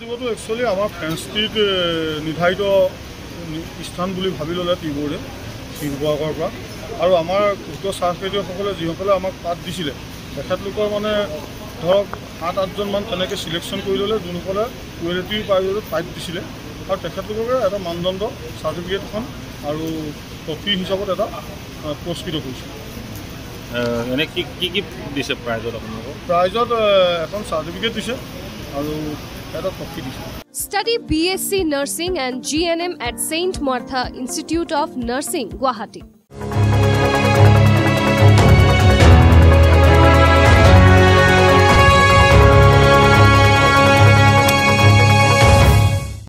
দিবটো actually আমাৰ ফেঞ্চটিত নিৰ্ধাৰিত স্থান বুলি ভাবি ল'লে টি বৰ্ডে শিৱসাগৰৰ পৰা। আৰু আমাৰ উক্ত চাহ খেতিয়কসকলে যিসকলে আমাক পাত দিছিলে তেখেতলোকৰ মানে ধৰক সাত আঠজনমান তেনেকৈ চিলেকশ্যন কৰি ল'লে যোনসকলে কুৱেলিটি প্ৰাইজত পাইপ দিছিলে। আৰু তেখেতলোককে এটা মানদণ্ড চাৰ্টিফিকেট এখন আৰু ট্ৰফি হিচাপত এটা পুৰস্কৃত কৰিছে। এনে কি কি কি দিছে প্ৰাইজত আপোনালোকক? প্ৰাইজত এখন চাৰ্টিফিকেট দিছে। আৰু এটা ট্ৰফি দিছে Study BSc Nursing and GNM at St. Martha Institute of Nursing, Guwahati.